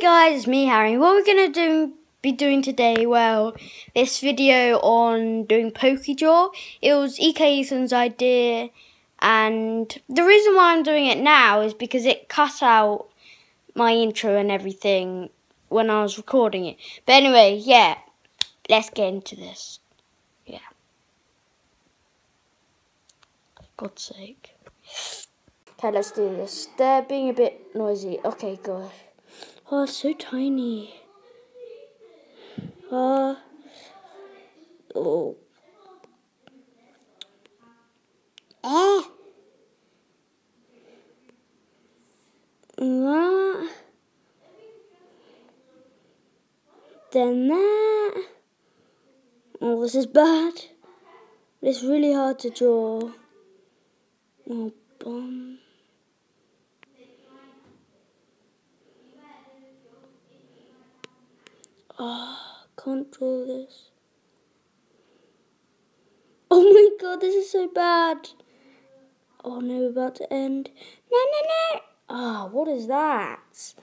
Guys, it's me Harry. What we're gonna do be doing today? Well, this video on doing Pokedraw. It was EK Ethan's idea, and the reason why I'm doing it now is because it cut out my intro and everything when I was recording it. But anyway, yeah, let's get into this. Yeah. God's sake. Okay, let's do this. They're being a bit noisy. Okay, go. Oh, so tiny. Uh, oh. Eh. That. Then that. Oh, this is bad. It's really hard to draw. Oh, bum. Oh, can't draw this. Oh my god, this is so bad. Oh no, we're about to end. No, no, no. Ah, oh, what is that?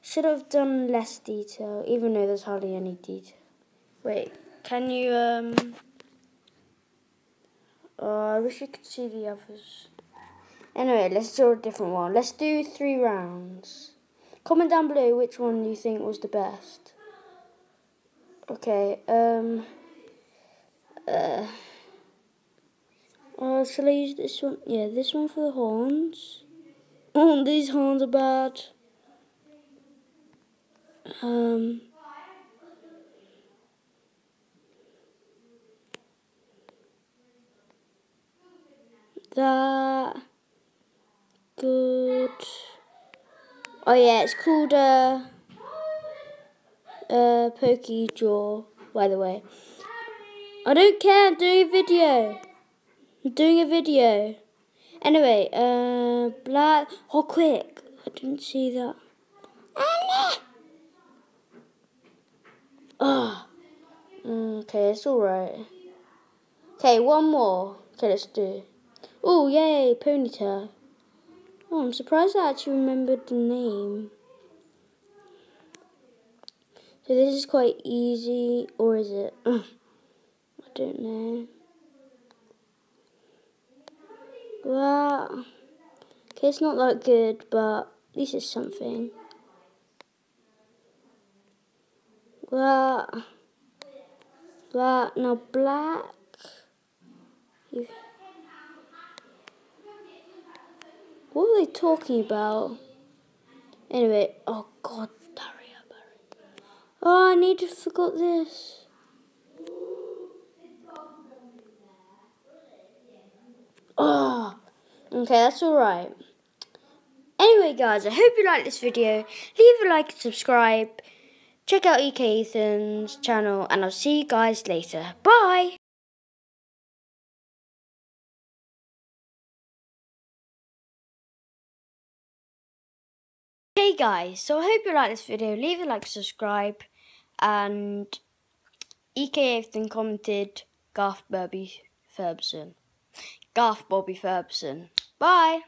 Should have done less detail, even though there's hardly any detail. Wait, can you, um... Oh, I wish you could see the others. Anyway, let's draw a different one. Let's do three rounds. Comment down below which one you think was the best. Okay, um... Uh... Uh, shall I use this one? Yeah, this one for the horns. Oh, these horns are bad. Um... That... Good. Oh yeah, it's called, uh uh, Pokedraw, by the way. I don't care, I'm doing a video. I'm doing a video. Anyway, uh, black, oh quick, I didn't see that. Oh, okay, it's alright. Okay, one more. Okay, let's do. Oh, yay, Ponyta. Oh, I'm surprised I actually remembered the name. So this is quite easy, or is it? I don't know. Well, okay, it's not that good, but at least it's something. Well, well, now black. What are they talking about? Anyway, oh god. Oh, I need to forget this. Oh, okay, that's alright. Anyway, guys, I hope you liked this video. Leave a like and subscribe. Check out EK Ethan's channel, and I'll see you guys later. Bye! Hey guys, so I hope you like this video. Leave a like, subscribe and EK Ethan commented Garth Bobby Ferguson. Garth Bobby Ferguson. Bye.